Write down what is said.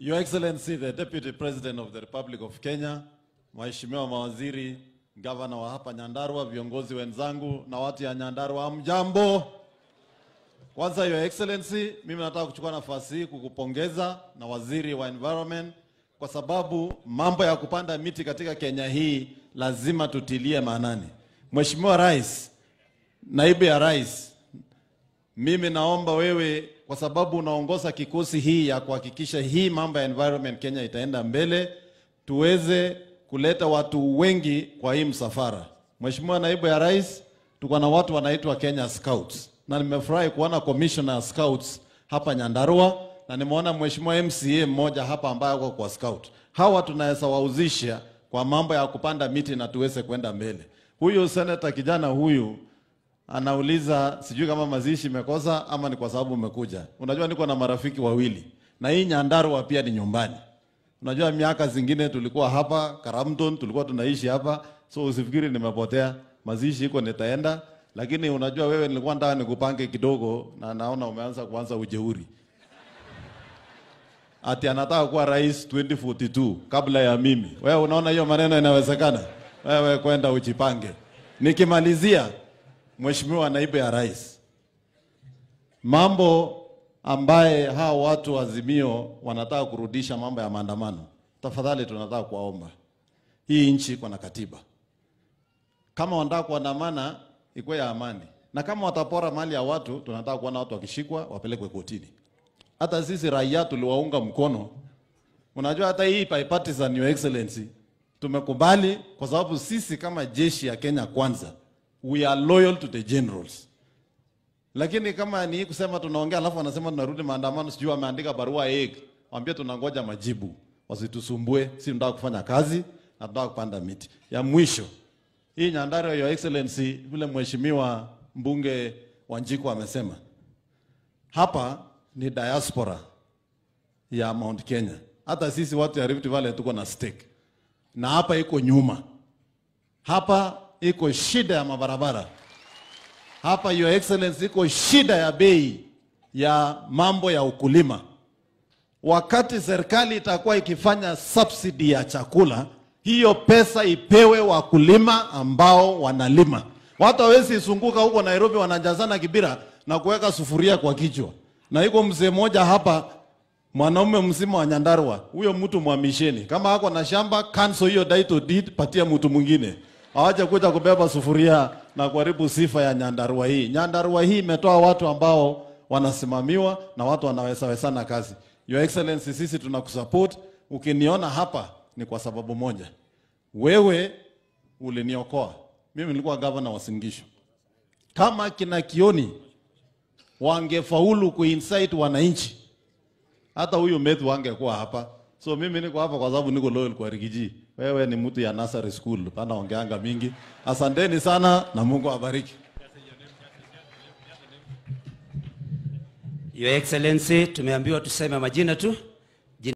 Your Excellency, the Deputy President of the Republic of Kenya, Mheshimiwa mawaziri, gavana wa hapa Nyandarua, viongozi wenzangu na watu ya Nyandarua, mjambo. Kwanza, Your Excellency, mimi nataka kuchukua nafasi hii kukupongeza na waziri wa environment kwa sababu mambo ya kupanda miti katika Kenya hii lazima tutilie maanani. Mheshimiwa Rais, naibu ya rais, mimi naomba wewe, kwa sababu unaongoza kikosi hii ya kuhakikisha hii mambo ya environment Kenya itaenda mbele, tuweze kuleta watu wengi kwa hii msafara. Mheshimiwa naibu ya rais, tuko na watu wanaitwa Kenya Scouts na nimefurahi kuona commissioner Scouts hapa Nyandarua na nimeona mheshimiwa MCA mmoja hapa ambaye ako kwa scout. Hawa tunaweza wauzisha kwa mambo ya kupanda miti na tuweze kwenda mbele. Huyu senator kijana huyu anauliza sijui kama mazishi imekosa ama ni kwa sababu umekuja. Unajua niko na marafiki wawili na hii Nyandarua pia ni nyumbani. Unajua miaka zingine tulikuwa hapa Karamton, tulikuwa tunaishi hapa, so usifikiri nimepotea. Mazishi iko nitaenda, lakini unajua wewe, nilikuwa nataka nikupange kidogo, na naona umeanza kuanza ujeuri ati anataka kuwa rais 2042 kabla ya mimi. Wewe unaona hiyo maneno inawezekana? Wewe kwenda ujipange. Nikimalizia, Mheshimiwa naibu ya rais, mambo ambaye hao watu wa Azimio wanataka kurudisha mambo ya maandamano, tafadhali tunataka kuwaomba, hii nchi iko na katiba. Kama wanataka kuandamana, ikuwe ya amani, na kama watapora mali ya watu, tunataka kuona watu wakishikwa wapelekwe kotini. Hata sisi raia tuliwaunga mkono. Unajua hata hii bipartisan, your excellency, tumekubali kwa sababu sisi kama jeshi ya Kenya kwanza, we are loyal to the generals. Lakini kama ni kusema tunaongea alafu wanasema tunarudi maandamano, sijui wameandika barua egg, waambie tunangoja majibu, wasitusumbue. Si tunataka kufanya kazi na tunataka kupanda miti. Ya mwisho hii Nyandarua, your excellency, vile mheshimiwa mbunge Wanjiku amesema hapa ni diaspora ya Mount Kenya. Hata sisi watu ya Rift Valley tuko na stake, na hapa iko nyuma, hapa iko shida ya mabarabara, hapa your excellency, iko shida ya bei ya mambo ya ukulima. Wakati serikali itakuwa ikifanya subsidy ya chakula, hiyo pesa ipewe wakulima ambao wanalima. Watu hawezi isunguka huko Nairobi wanajazana kibira na kuweka sufuria kwa kichwa na iko mzee mmoja hapa, mwanaume mzima wa Nyandarua, huyo mtu mwamisheni. Kama ako na shamba, cancel hiyo title deed, patia mtu mwingine, awache kuja kubeba sufuria na kuharibu sifa ya Nyandarua hii. Nyandarua hii imetoa watu ambao wanasimamiwa na watu wanawezawezana kazi. Your Excellency, sisi tunakusupport. Ukiniona hapa ni kwa sababu moja, wewe uliniokoa mimi. Nilikuwa gavana wa Singisho. Kama kina Kioni wangefaulu kuinsight wananchi, hata huyu Methu wangekuwa hapa. So mimi niko hapa kwa sababu niko loyal kwa Rigiji. Wewe ni mtu ya nursery school, pana ongeanga mingi. Asanteni sana na Mungu awabariki. Your Excellency, tumeambiwa tuseme majina tu.